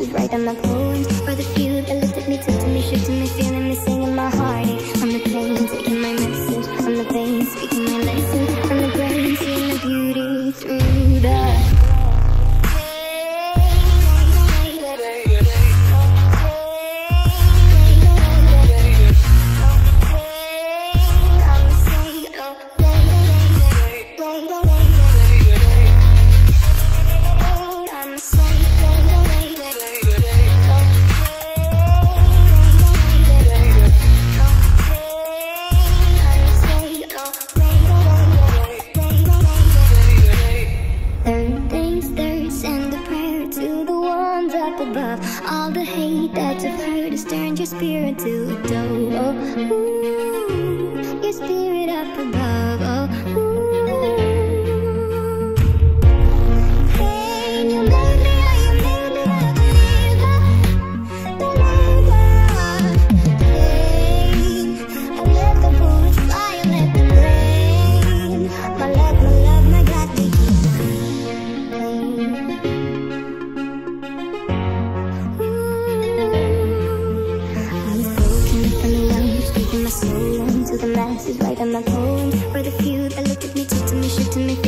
Into the masses, writing my poems for the few that up above. All the hate that you've heard has turned your spirit to dove. Oh, ooh, your spirit up above. was a mess, right on my phone. For the few that looked at me, talked to me, shit to me.